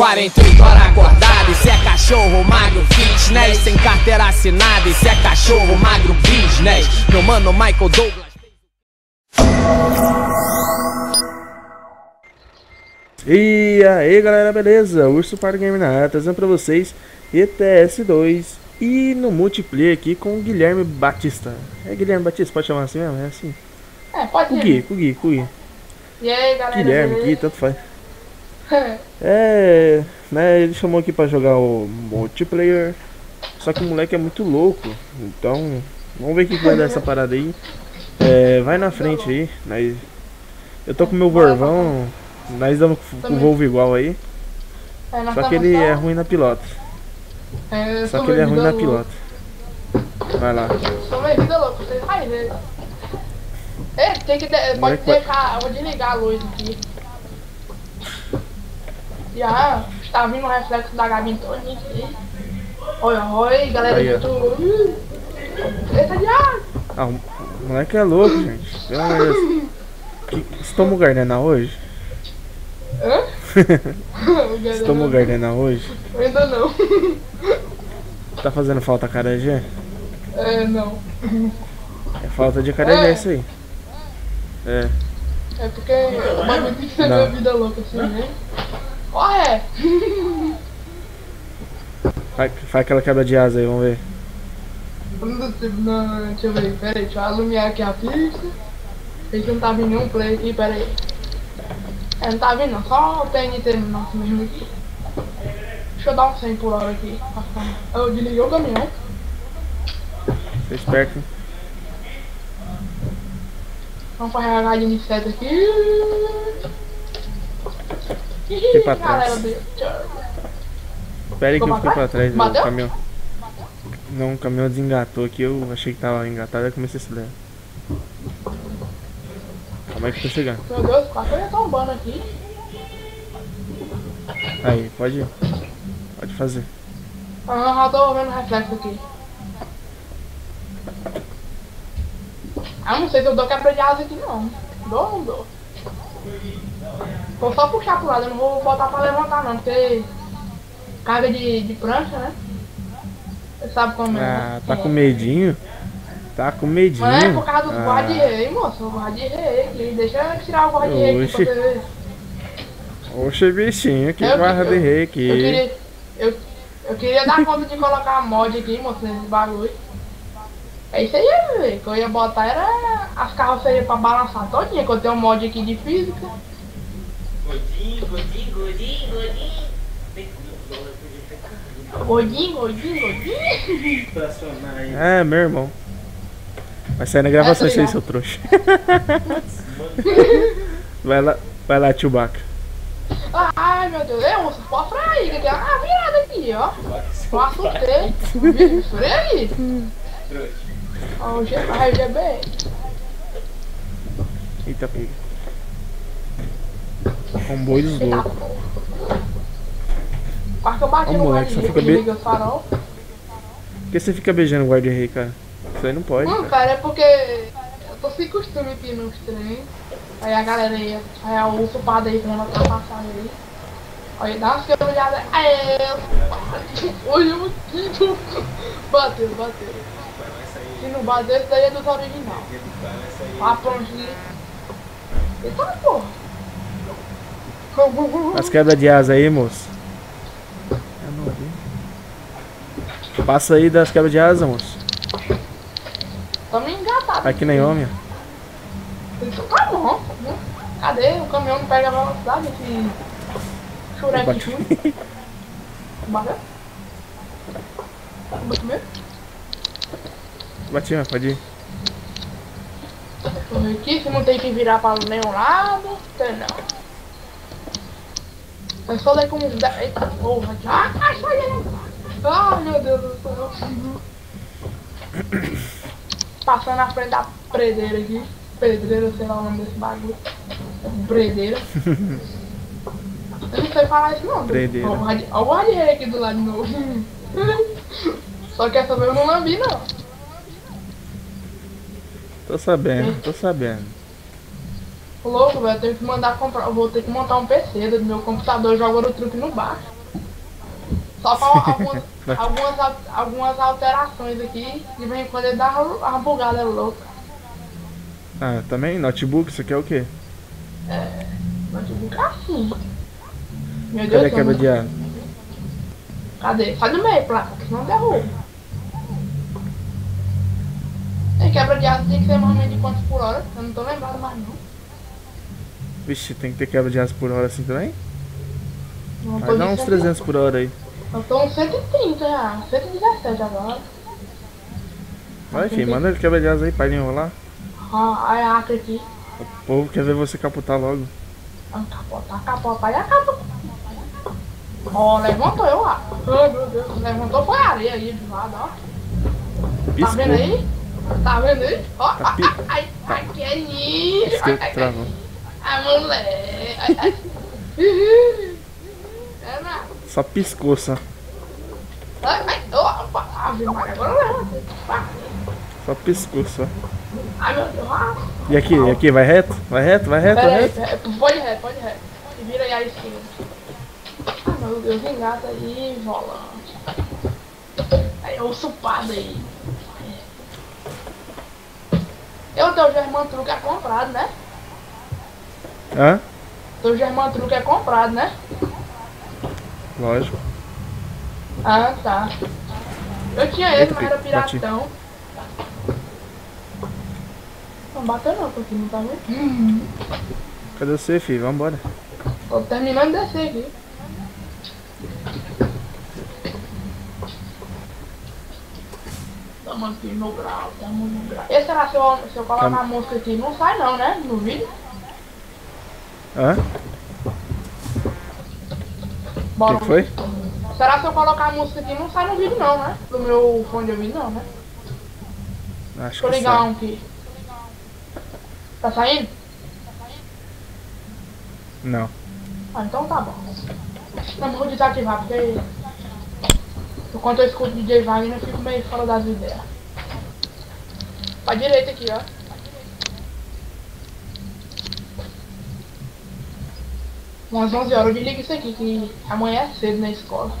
48 horas acordado, esse é cachorro magro fitness Sem carteira assinada, esse é cachorro magro business Meu mano Michael Douglas E aí galera, beleza? Urso para Game na área, trazendo pra vocês ETS2 e no multiplayer aqui com o Guilherme Batista. É Guilherme Batista, pode chamar assim mesmo? É assim? É, pode Com o ser. Gui, com o Gui, com o Gui. E aí, galera? Guilherme, Gui, tanto faz. É, né, ele chamou aqui pra jogar o multiplayer. Só que o moleque é muito louco. Então, vamos ver o que vai dar essa parada aí. É, vai na frente aí. Nós, eu tô com o meu Vorvão. Nós damos com o Volvo igual aí. É, Só que ele é ruim na pilota. É, Só que ele é ruim na pilota. Vai lá. Sou meio vida louca, vocês vai ver. É, tem que. De... Pode deixar. Eu vou desligar a luz aqui. Já está vindo o reflexo da Gabi todinha aqui. Oi, oi, galera Aí, YouTube. Eita, já! Ah, o moleque é louco, gente. Pelo amor de Deus. Que- tomou Gardena hoje? Hã? Tomou Gardena hoje? Ainda não. Tá fazendo falta acarajé? É, não. É falta de acarajé É. isso aí. É. É porque o bagulho tem que ser minha vida louca assim, né? Corre! Faz, faz aquela quebra de asa aí, vamos ver. Não, não, deixa eu ver, pera aí, deixa eu alumiar aqui a pista. Vê que não tá vindo nenhum play aqui, pera aí. É, não tá vindo não, só o TNT no nosso mesmo aqui. Deixa eu dar um 100 por hora aqui. Eu desliguei o caminhão. É esperto? Vamos pra RH de inseto aqui. Fiquei pra trás. Galera do- Pera aí que eu fiquei pra trás. O caminhão. Não, o caminhão desengatou aqui. Eu achei que tava engatado. Aí comecei a acelerar. Calma aí que eu tô chegando. Meu Deus, quase eu ia tombando aqui. Aí, pode ir. Pode fazer. Ah, já tô vendo o reflexo aqui. Ah, não sei se eu dou quebra de asa aqui não. Dou ou não dou? Vou só puxar pro lado, eu não vou botar pra levantar não, porque carga de, de prancha, né? Você sabe como é. Ah, né? tá com medinho? Tá com medinho? Mas é por causa dos Ah, guarda-rei, moço. O guarda-rei aqui. Deixa eu tirar o guarda-rei aqui pra você ver. Oxe, bichinho, que Eu- guarda de eu- aqui. queria, eu, eu queria dar conta de colocar a mod aqui, moço, nesse bagulho. É isso aí, velho. que eu ia botar era as carrocerias pra balançar todinha, que eu tenho um mod aqui de física. Gordinho, gordinho. Gordinho, gordinho, gordinho. Fracionar aí. É, meu irmão. Vai sair na gravação isso aí, seu trouxa. vai lá, vai lá, Chewbacca. Ai, meu Deus. É, frear aí, que tem uma virada aqui, ó. Eu assustei. Vi- Freia aí. Ó, o GB. Eita, pega. Comboio dos loucos. porra. Quase que eu bati Ó, no moleque, guarda-rei, só fica liga o farol. Por que você fica beijando o guarda-rei, cara? Isso aí não pode, Não, cara. cara, é porque eu tô sem costume aqui nos trem. Aí a galera aí, aí é o supado aí querendo ultrapassar aí. Aí dá umas quebradas. Aí, hoje eu quinto. Bateu, bateu. Se não bater, esse daí é dos original. A pontinha. Eita porra. As quebras de asa aí, moço. Passa aí das quebras de asa, moço. Tamo engatado. Vai que nem homem. Então tá bom. Cadê? O caminhão não pega a velocidade, esse chureque Bate. Bateu? Bateu mesmo? Bati, pode ir. Aqui, se não tem que virar para nenhum lado, tem não. É só daí com uns 10. Eita porra, já. Aí. Ai, meu Deus do céu. Passando na frente da predeira aqui. Pedreira, sei lá o nome desse bagulho. Predeira. Eu não sei falar isso não. Predeira. Ó, o radi- ó o guarda aqui do lado de novo. Só que essa vez eu não lambi não. Tô sabendo, tô sabendo. Louco, velho, eu tenho que mandar comprar. Vou ter que montar um PC do meu computador jogando o truque no baixo. Só pra algumas, algumas, al- algumas alterações aqui. De vez em quando ele dá uma bugada louca. Ah, também? Notebook, isso aqui é o quê? Notebook é assim. Meu Cadê a Deus, quebra de asa? Cadê? Sai do meio, placa, que senão derruba. E quebra de asa tem que ser mais ou menos de quantos por hora? Eu não tô lembrado mais não. Vixe, tem que ter quebra de asa por hora assim também? Não Vai dar de uns 100. 300 por hora aí. Eu tô uns 130 já, 117 agora. Vai, filho, manda quebra de asa aí pra ele enrolar. Ah, aí a aqui. O povo quer ver você capotar logo. Ah, capota, capota, aí a capota. Ó, levantou eu lá. Ai meu Deus, levantou foi areia aí do lado, ó. Tá Piscou. vendo aí? Tá vendo aí? Ó, Tá pi- ai, ai, ai, que é isso? Piscou, Ai, ai, ai. Ai, moleque. Ai, ai. É nada. Só piscou, só. Ai, ai, opa, Ave Maria, agora eu levantei. Ah, Só piscou, só. Ai, meu Deus. Ah. E aqui, e aqui, vai reto? Vai reto, vai reto, Pera vai reto. aí, pode reto, pode reto. E vira aí à esquerda. Ah, meu Deus, engata aí, volante. Aí, o supado aí. Eu teu German Truque é comprado, né? Hã? Teu German Truque é comprado, né? Lógico. Ah, tá. Eu tinha ele, Eita, mas era piratão. Não bateu não, porque não tá vendo. Cadê você, filho? Vambora. Tô terminando de descer aqui. Tamo aqui no grau, tamo no grau. Esse será se eu, se eu colocar a música aqui? Não sai não, né? No vídeo? Hã? Bora. O que foi? Será se eu colocar a música aqui? Não sai no vídeo não, né? Do meu fone de ouvido não, né? Acho Deixa eu que ligar um aqui. Tá saindo? Não. Ah, então tá bom. Não, vou desativar, porque... Enquanto eu escuto DJ Wagner, eu fico meio fora das ideias. Pra direita aqui, ó. Umas 11 horas eu desligo isso aqui, que amanhã é cedo na escola.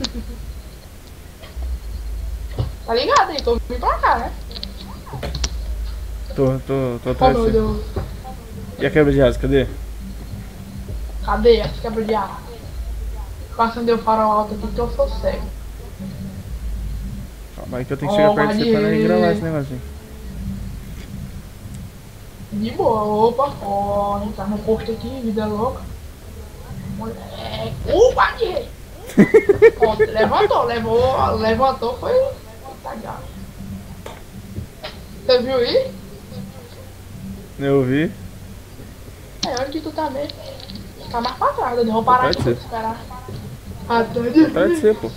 tá ligado aí? Tô vindo pra cá, né? Tô, tô, tô Oh, atrás de meu. Deus. E a quebra de asa, cadê? Cadê essa quebra de ar? Vou acender o farol alto aqui que eu sou cego. Calma aí que eu tenho que chegar perto de você pra nem gravar esse negocinho. De boa, opa, ó, entrar no posto aqui, vida louca. Moleque, uh, guardei! Ó, levantou, levou, levantou, foi. Tá. Você viu aí? Eu vi. É, onde que tu tá mesmo? Tá mais pra trás, eu vou parar aqui pra esperar. Atrás de Atrás de você, pô.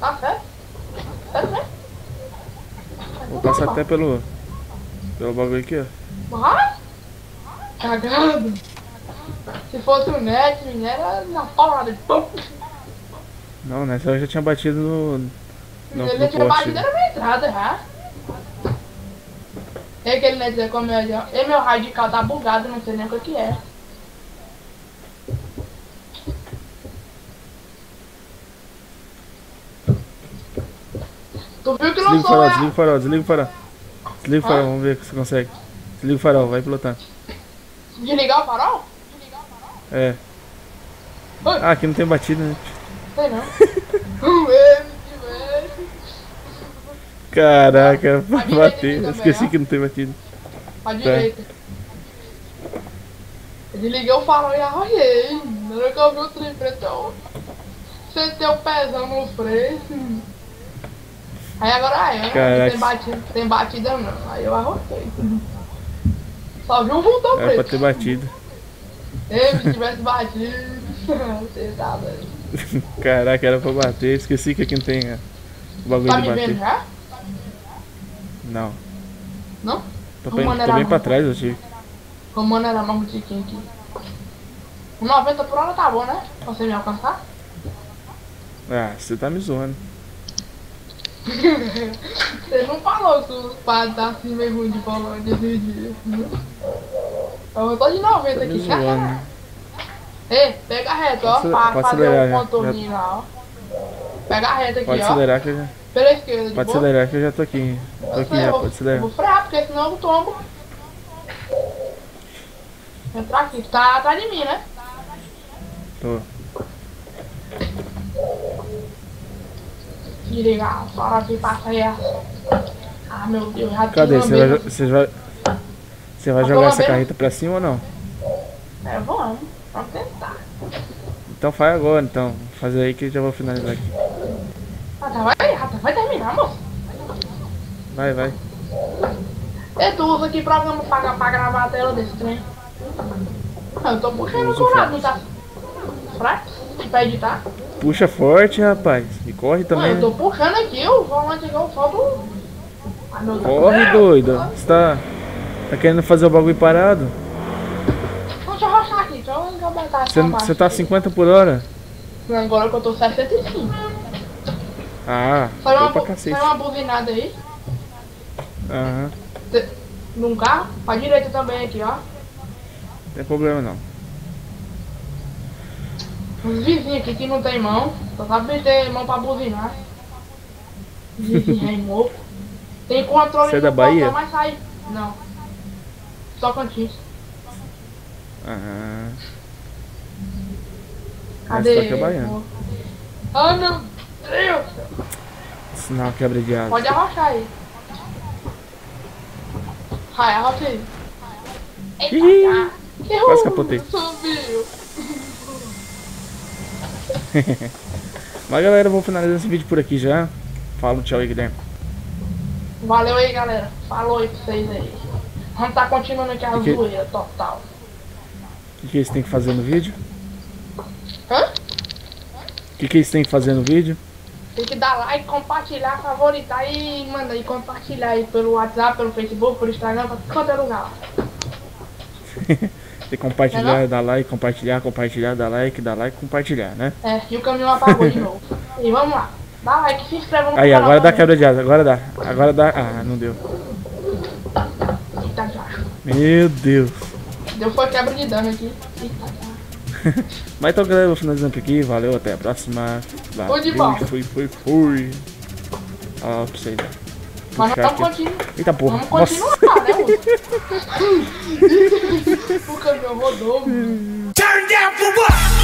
Tá certo? Certo mesmo? Vou passar até pelo. Pelo bagulho aqui, ó. Vai? Cagado. Se fosse o net, era na porrada de pão. Não, nessa eu já tinha batido no. No, Ele no tinha batido na minha entrada já. É aquele net é como é, e meu radical tá bugado, não sei nem o que que é. Tu viu que Desliga o lançou farol, a... desliga o farol, desliga o farol. Desliga o farol, vamos ver se você consegue. Desliga o farol, vai pilotando. Desligar o farol? É. Oi. Ah, aqui não tem batida, né? Sei não. Caraca, direita aqui bater. Esqueci ó. que não tem batida. Pra direita. Eu desliguei o farol e arroiei. Na hora que eu vi o trem preto, eu sentei o pezão no freio. Aí agora é, né? Caraca. Tem batida, tem batida não. Aí eu arrotei. Só vi um vultão Era pra preto. ter batido. Se tivesse batido. Você tá doido. Caraca, era pra bater. Esqueci que aqui não tem é, o bagulho Tá de me vendo bater. já? Não. Não? Tô bem, tô bem pra trás, eu tive. O mano era mais um tiquinho aqui. Um 90 por hora tá bom, né? Pra você me alcançar? Ah, você tá me zoando. Você não falou que os padres tá assim meio ruim de volante esse dia. Eu tô de 90 Tá aqui, zoando. Ei, pega reto, ó, Pode pra pode fazer acelerar, um já. contorninho lá, ó. Pega reto aqui, Pode ó. acelerar que eu já. Pela esquerda, de Pode boa. acelerar que eu já tô aqui. Tô aqui Eu já, vou- pode acelerar. Vou frear, porque senão eu tombo. Entrar aqui, tá atrás de mim, né? Tô. Desligar, só aqui passa aí. a- Ah, meu Deus, já Cadê? Você vai, você vai, você vai Tá jogar essa carreta pra cima ou não? É, vamos. Vamos tentar. Então faz agora, então. Faz aí que eu já vou finalizar aqui. Ah, tá, vai, tá, vai terminar, moço. Vai, vai. E tu usa que programa pra, pra gravar a tela desse trem? Eu tô puxando Eu uso do lado, não tá? Frax? Editar? Puxa forte, rapaz. E corre também. eu tô puxando aqui o volante igual só do... Ah, meu Deus. Corre, doido. Você tá, tá querendo fazer o bagulho parado? Deixa eu arrochar aqui, deixa eu engabatar Você, tá a parte. 50 por hora? Agora que eu tô 65. Ah, foi uma, pra cacete. saiu uma buzinada aí. Aham. Num carro. Pra direita também aqui, ó. Não tem problema não. Os vizinhos aqui que não tem mão. Só sabe ter mão pra buzinar. Vizinho é louco. Tem controle Você é da Bahia? portão, mas sai. Não. Só cantinho. Aham. Cadê? Essa aqui é baiano. Ai meu Deus! Sinal quebra de asa. Pode arrochar aí. Vai, arrocha aí. Eita, quase capotei. Subiu. Mas galera, eu vou finalizar esse vídeo por aqui já. Fala um tchau aí, Guilherme. Valeu aí, galera. Falou aí pra vocês aí. Vamos tá continuando aqui a Que zoeira total. O que, que eles têm que fazer no vídeo? Hã? O que, que eles têm que fazer no vídeo? Tem que dar like, compartilhar, favoritar e manda aí compartilhar aí pelo WhatsApp, pelo Facebook, pelo Instagram, pra é lugar. Que compartilhar, é dar like, compartilhar, compartilhar, dar like, dar like, compartilhar, né? É, e o caminhão apagou de novo. E vamos lá. Dá like, se inscreva no Aí, canal. agora dá quebra de asa, agora dá. Agora dá. Ah, não deu. Eita, já. Meu Deus. Deu foi quebra de dano aqui. Eita. Mas então, galera, eu vou finalizando por aqui. Valeu, até a próxima. Foi de Valeu. Fui, fui, fui. Olha lá pra vocês. Mas Puxar vamos aqui. continuar. Eita porra. Vamos Nossa. continuar, né, o caminhão rodou. Turn down for what?